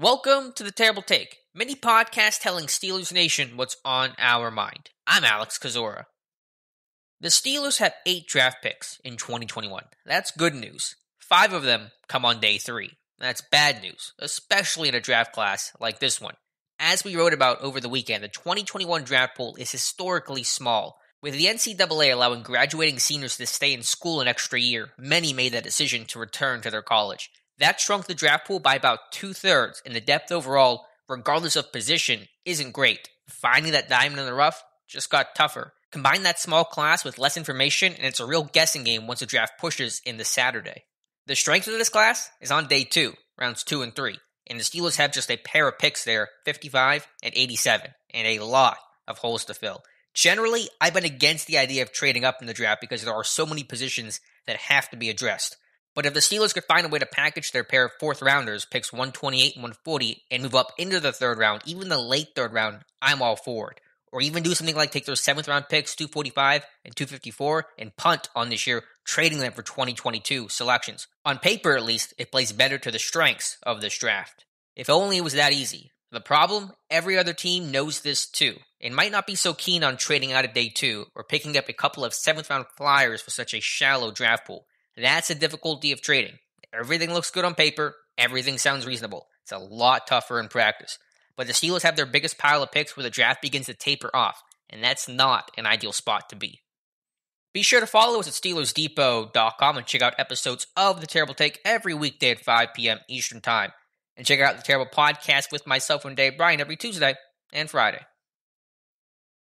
Welcome to the Terrible Take, mini podcast telling Steelers Nation what's on our mind. I'm Alex Kozora. The Steelers have eight draft picks in 2021. That's good news. Five of them come on day three. That's bad news, especially in a draft class like this one. As we wrote about over the weekend, the 2021 draft pool is historically small. With the NCAA allowing graduating seniors to stay in school an extra year, many made the decision to return to their college. That shrunk the draft pool by about two thirds, and the depth overall, regardless of position, isn't great. Finding that diamond in the rough just got tougher. Combine that small class with less information, and it's a real guessing game once the draft pushes into Saturday. The strength of this class is on day two, rounds two and three, and the Steelers have just a pair of picks there 55 and 87, and a lot of holes to fill. Generally, I've been against the idea of trading up in the draft because there are so many positions that have to be addressed. But if the Steelers could find a way to package their pair of fourth rounders, picks 128 and 140, and move up into the third round, even the late third round, I'm all for it. Or even do something like take those seventh round picks, 245 and 254, and punt on this year, trading them for 2022 selections. On paper, at least, it plays better to the strengths of this draft. If only it was that easy. The problem, every other team knows this too, and might not be so keen on trading out at day two or picking up a couple of seventh round flyers for such a shallow draft pool. That's the difficulty of trading. Everything looks good on paper, everything sounds reasonable. It's a lot tougher in practice. But the Steelers have their biggest pile of picks where the draft begins to taper off, and that's not an ideal spot to be. Be sure to follow us at SteelersDepot.com and check out episodes of The Terrible Take every weekday at 5 p.m. Eastern Time. And check out The Terrible Podcast with myself and Dave Bryan every Tuesday and Friday.